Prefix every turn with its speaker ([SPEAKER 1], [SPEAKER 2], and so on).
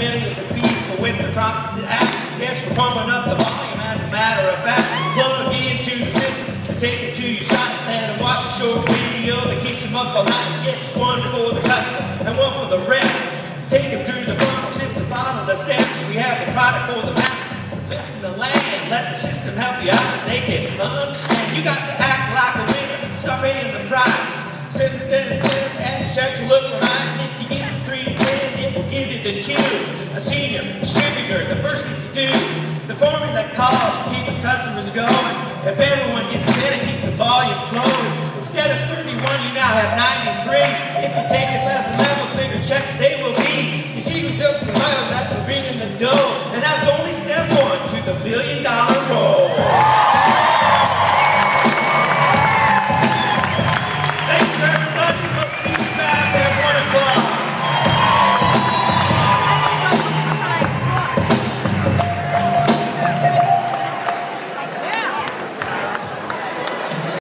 [SPEAKER 1] millions of people with the profits to act. Yes, we're pumping up the volume as a matter of fact. Plug into the system and take it to your site. Them watch a short video that keeps them up all night. Yes, one for the customer and one for the rep. Take them through the funnel, simply follow the steps. We have the product for the masses, the best in the land. Let the system help you out so they can understand. You got to the cue. A senior distributor, the first thing to do, the formula calls for keeping customers going. If everyone gets 10, it keeps the volume flowing. Instead of 31, you now have 93. If you take it level level, bigger checks they will be. You see, we took the file that will bring in the dough. And that's only step one